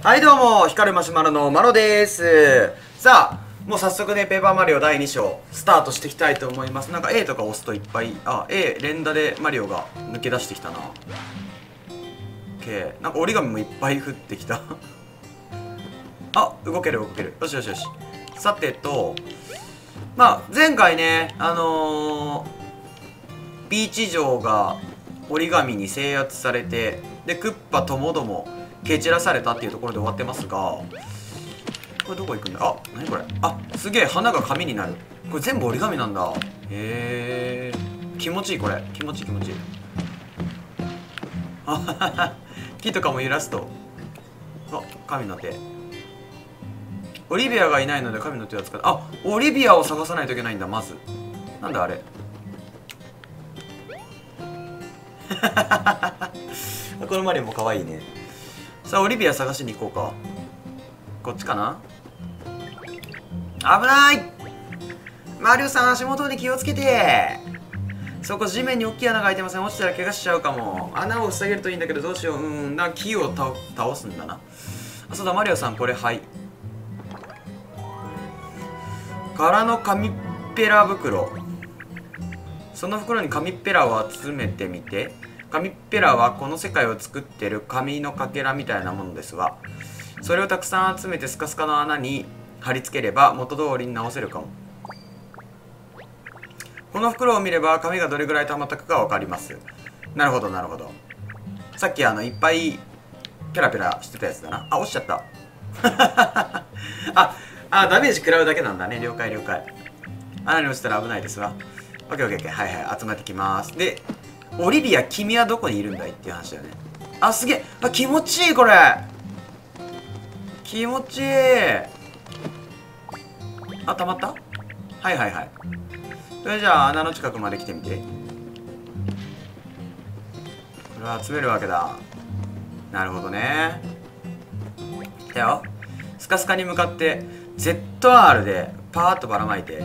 はいどうも光るマシュマロのマロです。さあもう早速ねペーパーマリオ第2章スタートしていきたいと思います。なんか A とか押すといっぱいあ A 連打でマリオが抜け出してきたな。OK なんか折り紙もいっぱい降ってきた。あ動ける動ける。よしよしよし。さてとまあ前回ねあのー、ビーチ城が折り紙に制圧されてでクッパともども蹴散らされたっていうところで終わってますがこれどこ行くんだ？あ何これ？あすげえ花が紙になる。これ全部折り紙なんだ。へえ。気持ちいいこれ。気持ちいい気持ちいい。あはは木とかも揺らすと。あ神の手。オリビアがいないので神の手を使ってあオリビアを探さないといけないんだまず。なんだあれ？このマリオも可愛いね。さあオリビア探しに行こうか。こっちかな？危ない！マリオさん足元に気をつけて。そこ地面に大きい穴が開いてません。落ちたら怪我しちゃうかも。穴を塞げるといいんだけどどうしよう。うんな木を倒すんだな。あそうだマリオさんこれはい空の紙ペラ袋。その袋に紙ペラを集めてみて。紙ペラはこの世界を作ってる紙のかけらみたいなものですがそれをたくさん集めてスカスカの穴に貼り付ければ元通りに直せるかも。この袋を見れば紙がどれぐらい溜まったかが分かります。なるほどなるほど。さっきあのいっぱいペラペラしてたやつだな。あ落ちちゃった。ああダメージ食らうだけなんだね。了解了解。穴に落ちたら危ないですわ。オッケーオッケーオッケー。はいはい集まってきます。でオリビア君はどこにいるんだい？っていう話だよね。あすげえ。あ気持ちいいこれ。気持ちいい。あ溜まった？はいはいはい。それじゃあ穴の近くまで来てみて。これは集めるわけだ。なるほどね。来たよ。スカスカに向かって ZR でパーッとばらまいて。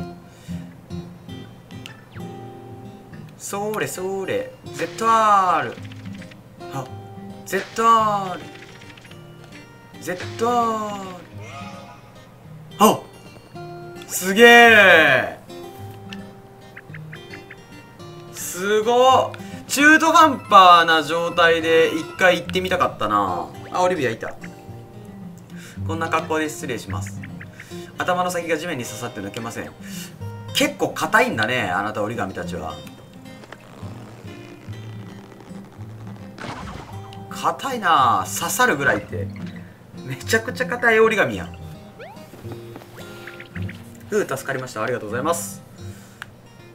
それそれ。ZR あ ZR ZR あすげえ。すご中途半端な状態で一回行ってみたかったな。あオリビアいた。こんな格好で失礼します。頭の先が地面に刺さって抜けません。結構硬いんだねあなた折り紙たちは。硬いな刺さるぐらいって。めちゃくちゃ硬い折り紙やふう助かりました。ありがとうございます。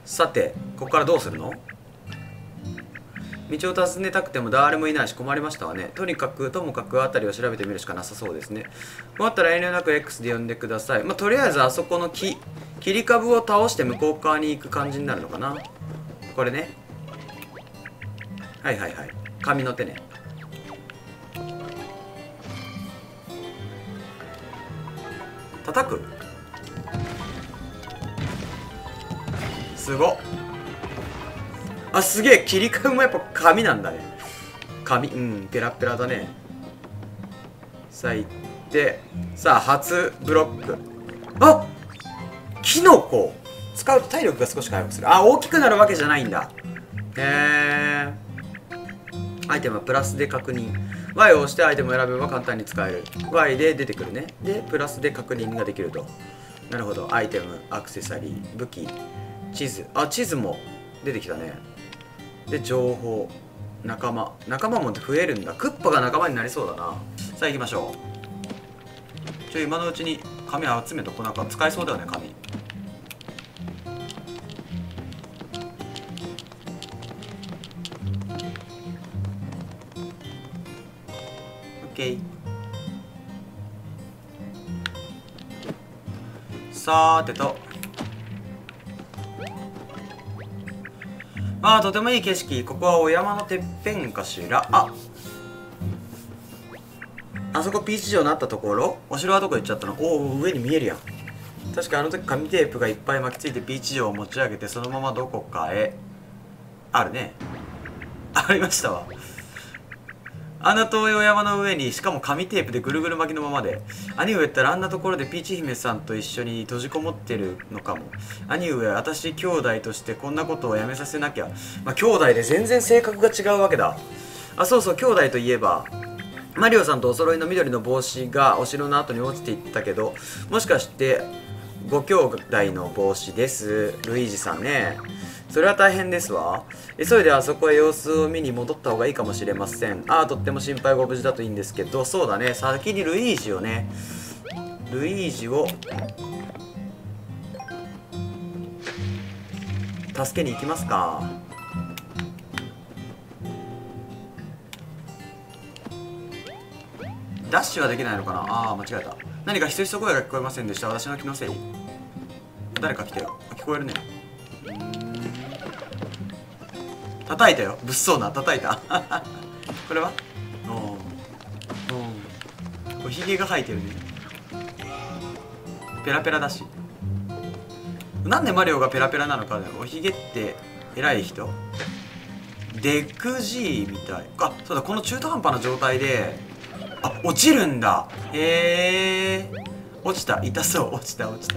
さてここからどうするの？道を尋ねたくても誰もいないし困りましたわね。とにかくともかく辺りを調べてみるしかなさそうですね。困ったら遠慮なく X で呼んでください。まあ、とりあえずあそこの木切り株を倒して向こう側に行く感じになるのかな。これね。はいはいはい。紙の手ね。叩く。すご。あすげえ切り株もやっぱ紙なんだね。紙うんペラペラだね。さあ行って。さあ初ブロック。あキノコ。使うと体力が少し回復する。あ大きくなるわけじゃないんだ。へえアイテムはプラスで確認。Y を押してアイテムを選べば簡単に使える。Y で出てくるね。でプラスで確認ができると。なるほど。アイテムアクセサリー武器地図。あ地図も出てきたね。で情報仲間。仲間も増えるんだ。クッパが仲間になりそうだな。さあ行きましょう。ちょ今のうちに紙集めとこなんか使えそうだよね紙。さーてと。ああとてもいい景色。ここはお山のてっぺんかしら。あ。あそこピーチ城になったところ？お城はどこ行っちゃったの？おお上に見えるやん。確かあの時紙テープがいっぱい巻きついてピーチ城を持ち上げてそのままどこかへ。あるね。ありましたわ。あの東洋山の上にしかも紙テープでぐるぐる巻きのままで兄上ったらあんなところでピーチ姫さんと一緒に閉じこもってるのかも。兄上私兄弟としてこんなことをやめさせなきゃ。まあ兄弟で全然性格が違うわけだ。あそうそう兄弟といえばマリオさんとお揃いの緑の帽子がお城の後に落ちていったけどもしかしてご兄弟の帽子です。ルイージさんね。それは大変ですわ。急いであそこへ様子を見に戻った方がいいかもしれません。ああとっても心配ご無事だといいんですけど。そうだね。先にルイージをね。ルイージを助けに行きますか。ダッシュはできないのかな？ああ間違えた。何かひそひそ声が聞こえませんでした。私の気のせい。誰か来てよ。聞こえるね。叩いたよ。物騒な叩いた。これは？うん。おひげが生えてるね。ペラペラだし。なんでマリオがペラペラなのかおひげって偉い人？デクジーみたい。あそうだ。この中途半端な状態であ落ちるんだ。へえ落ちた。痛そう。落ちた。落ちた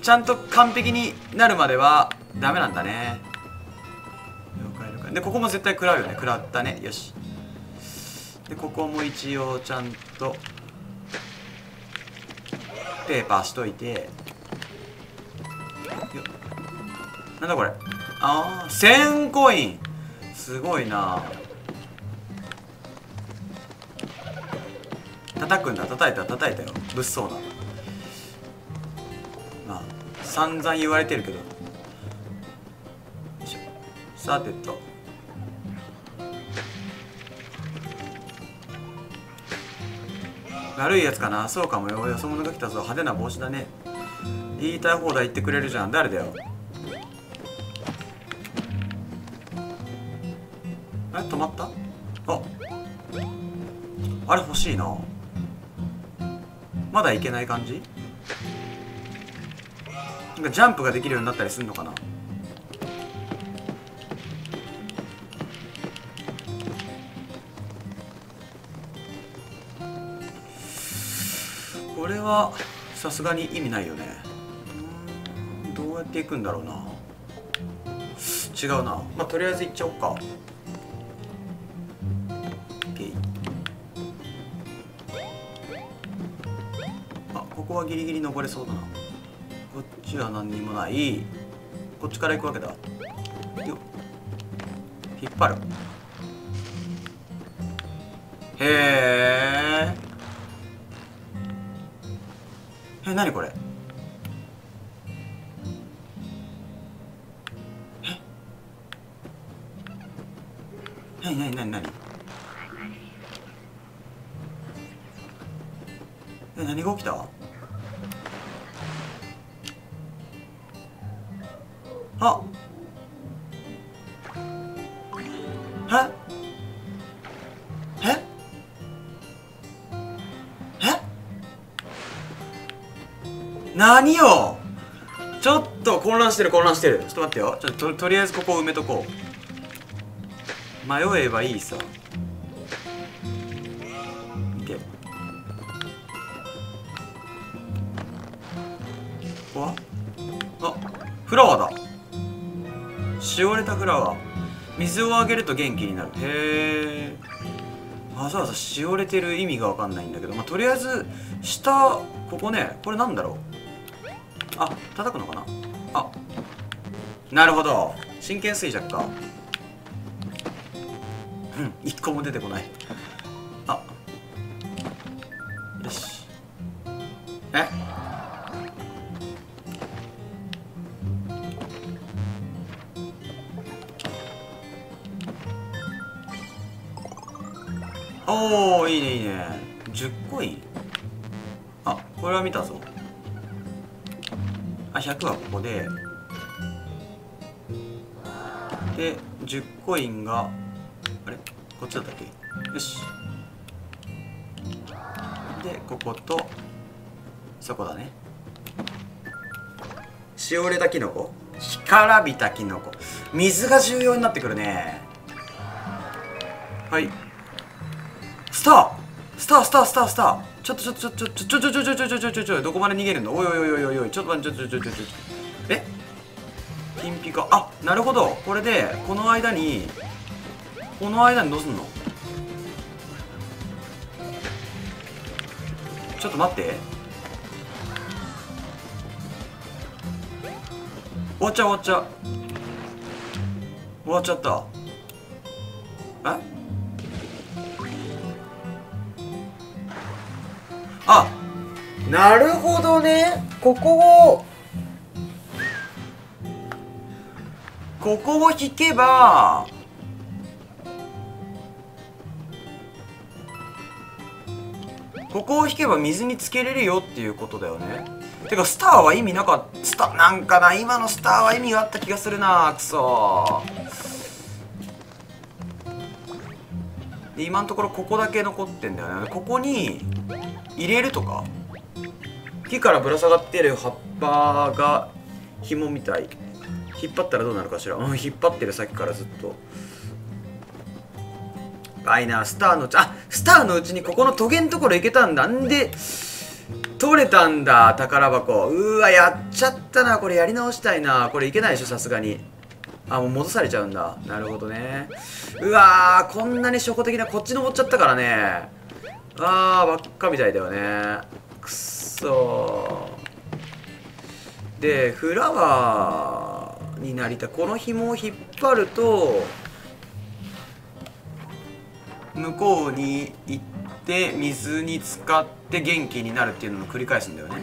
ちゃんと完璧になるまではダメなんだね。了解了解。でここも絶対食らうよね。食らったね。よし。でここも一応ちゃんとペーパーしといて。なんだこれ。ああ1000コイン。すごいな。叩くんだ。叩いた叩いたよ。物騒な。まあ散々言われてるけど。さてと。悪いやつかな？そうかもよ。よそ者が来たぞ。派手な帽子だね。言いたい放題言ってくれるじゃん。誰だよ。え止まった？あ。あれ欲しいな。まだいけない感じ？なんかジャンプができるようになったりするのかな？これはさすがに意味ないよね。どうやっていくんだろうな。違うな。まあとりあえず行っちゃおうか。あここはギリギリ登れそうだな。こっちは何にもない。こっちから行くわけだ。よ引っ張る。へええ何これ？え？何何何何？あ。え。え。え。何よちょっと混乱してる混乱してる。ちょっと待ってよ。ちょっととりあえずここを埋めとこう。迷えばいいさ。しおれたフラワー水をあげると元気になる。へえわざわざしおれてる意味が分かんないんだけど。まあとりあえず下ここね。これなんだろう。あ叩くのかな。あ。なるほど。真剣衰弱か。うん一個も出てこない。あ。よし。え？おおいいねいいね。10コインあこれは見たぞ。あ100はここで。で10コインがあれ？こっちだったっけ？よし。でこことそこだね。しおれたキノコ干からびたキノコ水が重要になってくるね。はい。タースタースタースター。ちょっとちょっとちょっとちょちょちょちょちょちょちょちょちょどこまで逃げるのおいおいおいおいおいちょっと待ってちょちょちょちょちょえ金ピカあなるほどこれでこの間にこの間にどうすんのちょっと待って終わっちゃう終わっちゃう終わっちゃったえあなるほどね。ここをここを引けばここを引けば水につけれるよっていうことだよね。てかスターは意味なかったスタなんかな今のスターは意味があった気がするなくそ。で今のところここだけ残ってんだよね。ここに入れるとか？木からぶら下がってる葉っぱが紐みたい。引っ張ったらどうなるかしら？うん引っ張ってるさっきからずっと。あいなスターのうちあスターのうちにここのトゲんところ行けたんだ。んで取れたんだ宝箱。うわやっちゃったな。これやり直したいな。これいけないでしょさすがに。あもう戻されちゃうんだ。なるほどね。うわーこんなに初歩的なこっち登っちゃったからね。あーばっかみたいだよね。くっそでフラワーになりたい。この紐を引っ張ると向こうに行って水に浸かって元気になるっていうのを繰り返すんだよね。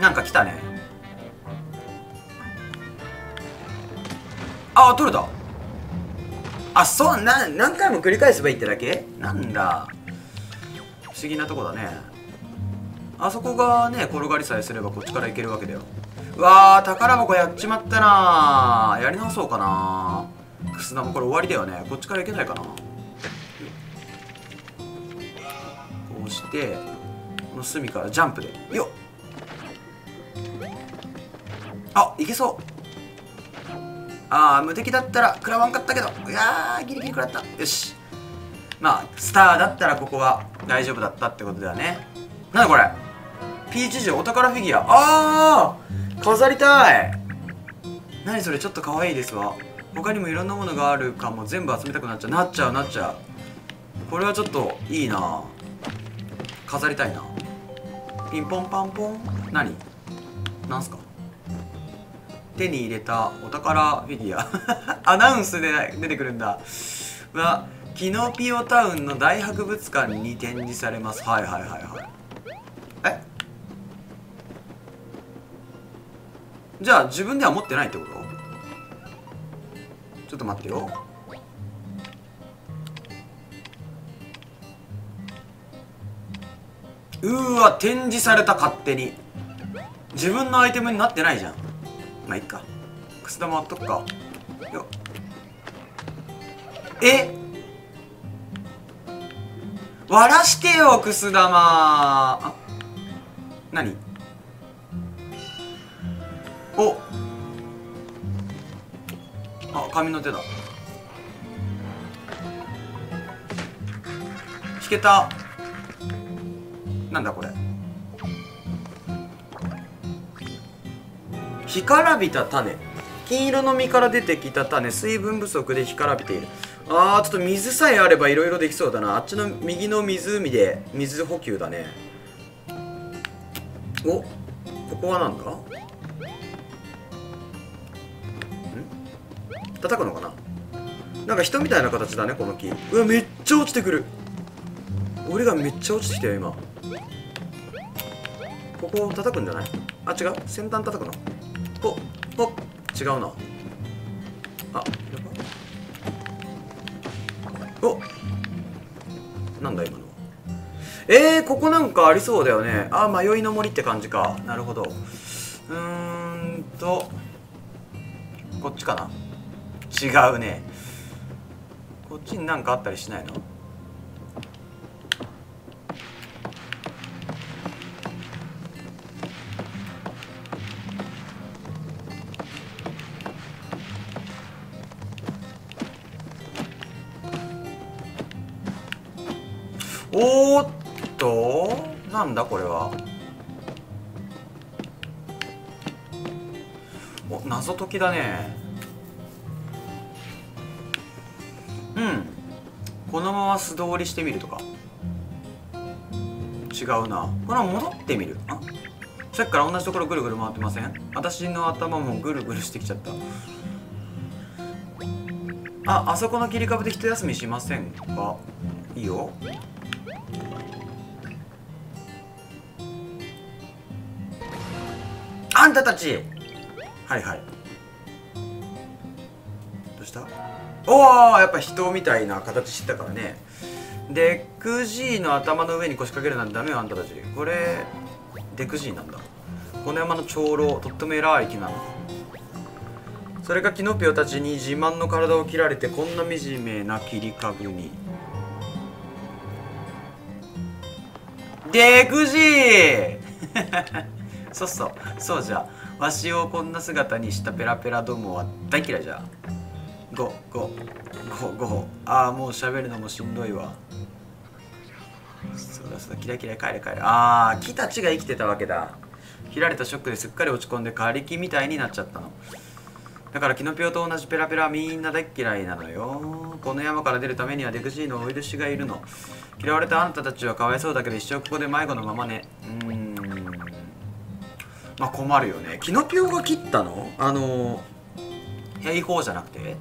なんか来たね。あ取れた。あそうな何回も繰り返せばいいってだけ？なんだ。不思議なとこだね。あそこがね転がりさえすればこっちから行けるわけだよ。うわー宝箱やっちまったな。やり直そうかな。くす玉これ終わりだよね。こっちから行けないかな。こうしてこの隅からジャンプで。よっ。あいけそう。ああ無敵だったら食らわんかったけど。いやーギリギリ食らった。よし。まあスターだったらここは大丈夫だったってことだよね。なんだこれ？ピーチ城お宝フィギュア。あー飾りたい。何それ？ちょっと可愛いですわ。他にもいろんなものがあるかも。全部集めたくなっちゃう。なっちゃうなっちゃう。これはちょっといいな。飾りたいな。ピンポンパンポン？何？なんすか？手に入れたお宝フィギュア。アナウンスで出てくるんだ。はキノピオタウンの大博物館に展示されます。はいはいはいはい。え？じゃあ自分では持ってないってこと？ちょっと待ってよ。うーわ展示された勝手に。自分のアイテムになってないじゃん。まあいっか。くす玉割っとくか。よえ？割らしてよくす玉。あ何？お。あ紙の手だ。引けた。なんだこれ？干からびた種。金色の実から出てきた種。水分不足で干からびている。あーちょっと水さえあればいろいろできそうだな。あっちの右の湖で水補給だね。おここはなんだ？ん？叩くのかな？なんか人みたいな形だねこの木。うわめっちゃ落ちてくる。俺がめっちゃ落ちてきたよ今。ここを叩くんじゃない？あ違う？先端叩くの？ほっ違うな。あお。なんだ今のえー、ここなんかありそうだよね。あ迷いの森って感じか。なるほど。うーんと。こっちかな。違うね。こっちになんかあったりしないの？おーっとなんだこれは？お謎解きだね。うん。このまま素通りしてみるとか。違うな。これは戻ってみる。あ？さっきから同じところぐるぐる回ってません？私の頭もぐるぐるしてきちゃった。ああそこの切り株で一休みしませんか？いいよ。たたち。はいはい。どうした？おおやっぱ人みたいな形してたからね。デクジーの頭の上に腰掛けるなんてダメよあんたたち。これデクジーなんだ。この山の長老とっても偉い木なの。それがキノピオたちに自慢の体を切られてこんな惨めな切り株に。デクジーそうそう。そうじゃわしをこんな姿にしたペラペラどもは大嫌いじゃ。ゴゴゴゴああもう喋るのもしんどいわ。そうだそうだキラキラ帰れ帰れ。ああ木たちが生きてたわけだ。切られたショックですっかり落ち込んで枯れ木みたいになっちゃったの。だからキノピオと同じペラペラみんな大嫌いなのよ。この山から出るためにはデクジーのお許しがいるの。嫌われたあんたたちはかわいそうだけど一生ここで迷子のままね。うん。まあ困るよね。キノピオが切ったの？あの平方じゃなくて。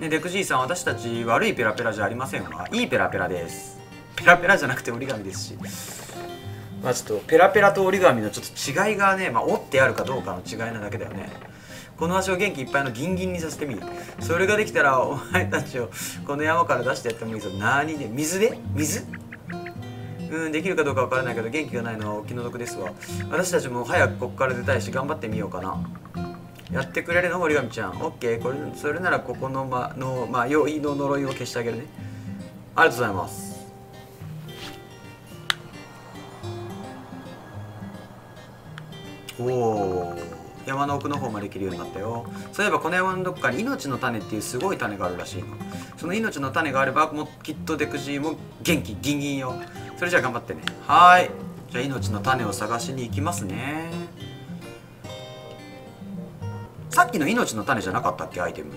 ねデクジーさん私たち悪いペラペラじゃありませんわ。いいペラペラです。ペラペラじゃなくて折り紙ですし。まあちょっとペラペラと折り紙のちょっと違いがねまあ折ってあるかどうかの違いなだけだよね。この足を元気いっぱいのギンギンにさせてみ。るそれができたらお前たちをこの山から出してやってもいいぞ。何で？水で？水？うんできるかどうかわからないけど元気がないのはお気の毒ですわ。私たちも早くここから出たいし頑張ってみようかな。やってくれるの折り紙ちゃん。オッケー。これそれならここのまのまあ良いの呪いを消してあげるね。ありがとうございます。おお山の奥の方まで行けるようになったよ。そういえばこの山のどっかに命の種っていうすごい種があるらしいの。その命の種があればもうきっとデクジーも元気ギンギンよ。それじゃあ頑張ってね。はい。じゃあ命の種を探しに行きますね。さっきの命の種じゃなかったっけアイテム？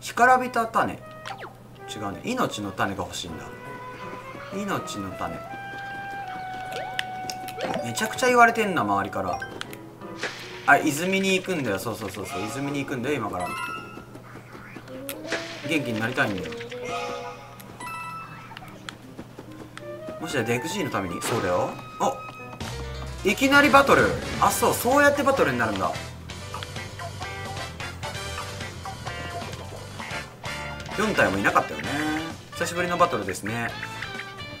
干からびた種。違うね。命の種が欲しいんだ。命の種。めちゃくちゃ言われてんな周りから。あ泉に行くんだよ。そうそうそうそう。泉に行くんだよ今から。元気になりたいんだよ。もしやデクジーのために？そうだよ。あいきなりバトル。あそう。そうやってバトルになるんだ。4体もいなかったよね。久しぶりのバトルですね。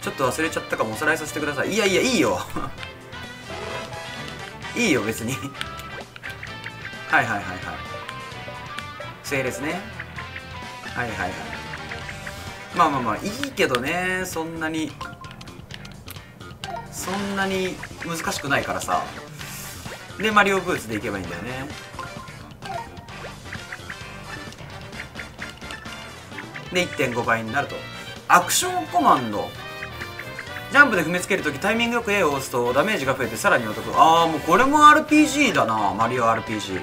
ちょっと忘れちゃったかもおさらいさせてください。いやいやいいよ。いいよ別に。はいはいはいはい。整列ね。はいはいはい。まあまあまあいいけどね。そんなにそんなに難しくないからさ。でマリオブーツでいけばいいんだよね。で1.5倍になると。アクションコマンド。ジャンプで踏みつけるときタイミングよく A を押すとダメージが増えてさらにお得ああもうこれも RPG だな。マリオ RPG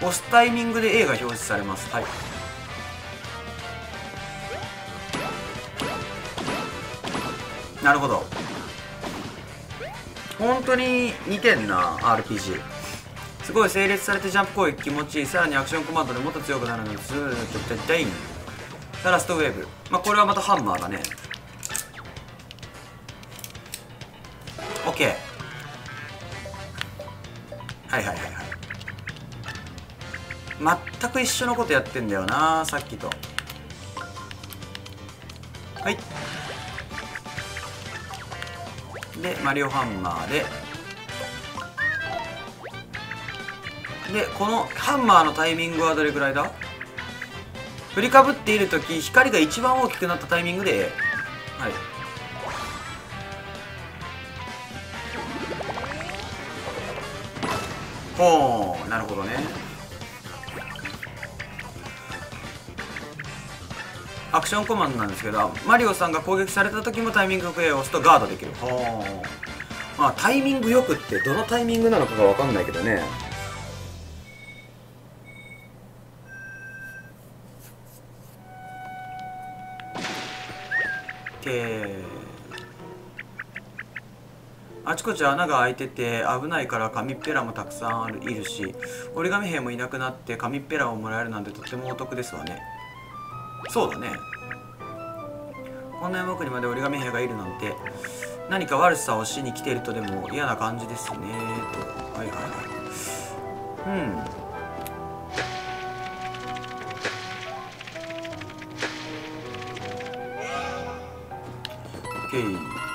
押すタイミングで A が表示されます。はい。なるほど。本当に似てんな RPG すごい整列されてジャンプ攻撃気持ちいい。さらにアクションコマンドでもっと強くなるのですーっといったい。さあラストウェーブ。まあこれはまたハンマーだね。OK はいはいはいはい。全く一緒のことやってんだよなさっきと。はい。でマリオハンマーで。でこのハンマーのタイミングはどれくらいだ？振りかぶっている時光が一番大きくなったタイミングで。A はい。ほうなるほどね。アクションコマンドなんですけどマリオさんが攻撃された時もタイミングよくーを押すとガードできる。ほう。まあタイミングよくってどのタイミングなのかが分かんないけどね。ちこち穴が開いてて危ないから紙っぺらもたくさんあるいるし折り紙兵もいなくなって紙っぺらをもらえるなんてとてもお得ですわね。そうだね。こんな山奥にまで折り紙兵がいるなんて何か悪さをしに来ているとでも嫌な感じですね。とはいはいはい。うん。OK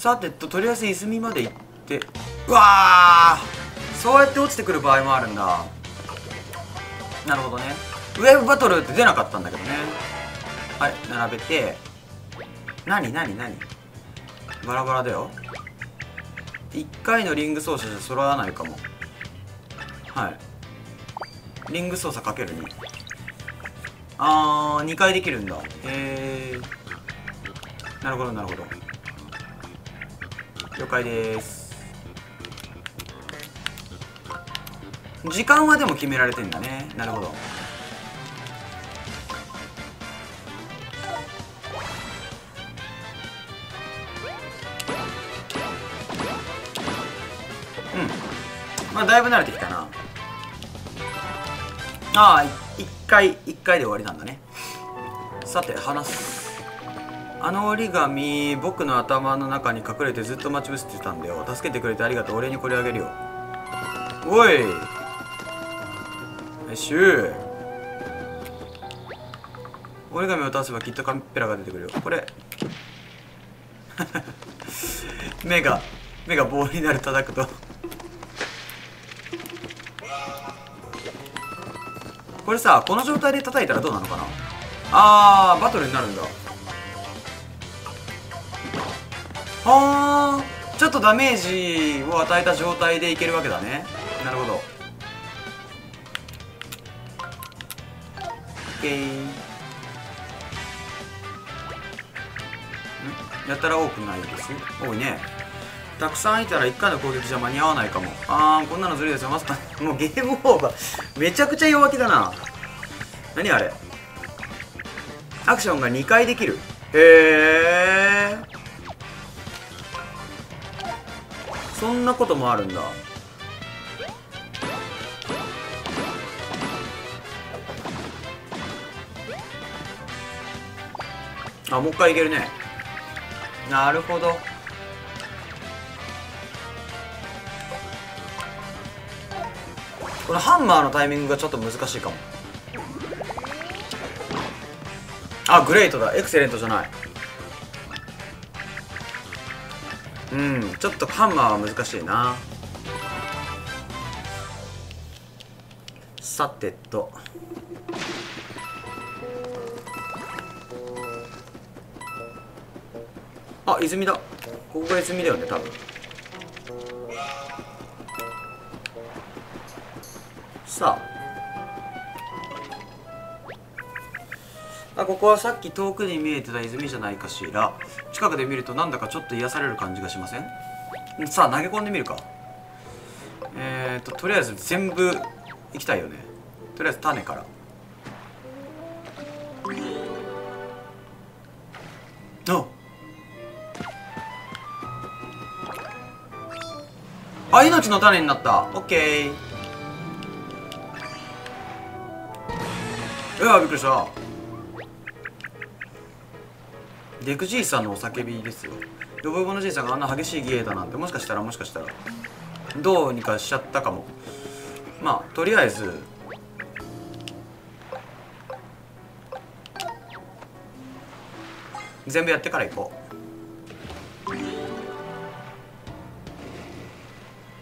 さてととりあえず泉まで行ってうわーそうやって落ちてくる場合もあるんだ。なるほどね。ウェブバトルって出なかったんだけどね。はい並べて。何何何？バラバラだよ。1回のリング操作じゃ揃わないかも。はい。リング操作かける2あー2回できるんだ。へえなるほどなるほど。了解です。時間はでも決められてんだね。なるほど。うん。まあだいぶ慣れてきたな。ああ一回一回で終わりなんだね。さて話す。あの折り紙僕の頭の中に隠れてずっと待ち伏せてたんだよ。助けてくれてありがとう。お礼にこれあげるよ。おい。シュー。折り紙を出せばきっとカンペラが出てくるよ。これ。目が目が棒になる叩くと。これさこの状態で叩いたらどうなのかな？あーバトルになるんだ。はあちょっとダメージを与えた状態でいけるわけだね。なるほど。OK やったら多くないです多いね。たくさんいたら1回の攻撃じゃ間に合わないかも。あーこんなのずるいですよ。マスターもうゲームオーバー。めちゃくちゃ弱気だな。何あれ？アクションが2回できる。へえそんなこともあるんだ。あもう一回いけるね。なるほど。このハンマーのタイミングがちょっと難しいかも。あグレートだ。エクセレントじゃない。うん。ちょっとハンマーは難しいな。さてと。あ泉だ。ここが泉だよね多分。さあ。あここはさっき遠くに見えてた泉じゃないかしら。近くで見るとなんだかちょっと癒される感じがしません？さあ投げ込んでみるか。えーととりあえず全部いきたいよね。とりあえず種から。ああ命の種になった。オッケー。うわびっくりした。デクじいさんのお叫びですよ。ヨボヨボのじいさんがあんな激しい芸だなんてもしかしたらもしかしたらどうにかしちゃったかも。まあとりあえず全部やってから行こ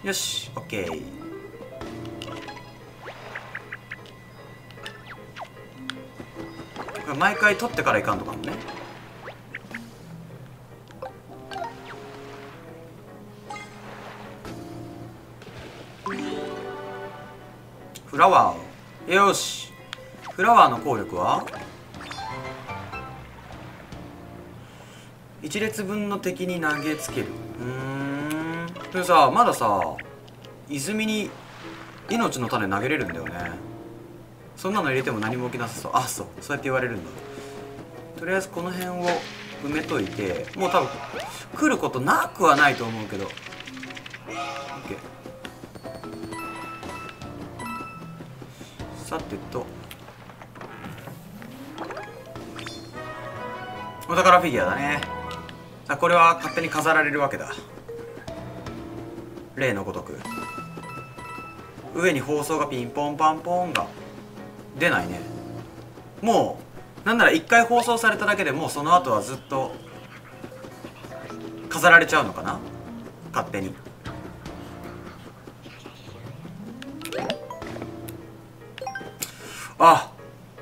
う。よしオッケー。毎回取ってからいかんのかもね。よし。フラワーの効力は？1列分の敵に投げつける。うん。でもさまださ泉に命の種投げれるんだよね。そんなの入れても何も起きなさそう。あそう。そうやって言われるんだ。とりあえずこの辺を埋めといてもう多分来ることなくはないと思うけど。OK さてと。お宝フィギュアだね。あこれは勝手に飾られるわけだ。例のごとく。上に放送がピンポンパンポンが。出ないね。もうなんなら1回放送されただけでもうその後はずっと飾られちゃうのかな。勝手に。あ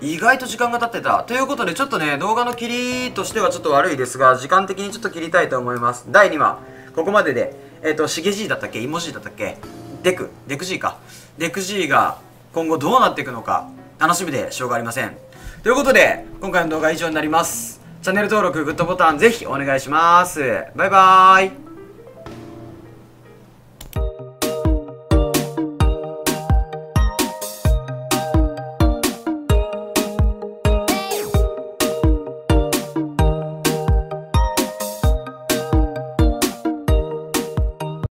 意外と時間が経ってた。ということでちょっとね動画の切りとしてはちょっと悪いですが時間的にちょっと切りたいと思います。第2話。ここまででえっ、ー、としげじいだったっけ？いもじいだったっけ？デク。デクじいか。デクじいが今後どうなっていくのか楽しみでしょうがありません。ということで今回の動画は以上になります。チャンネル登録グッドボタンぜひお願いします。バイバーイ。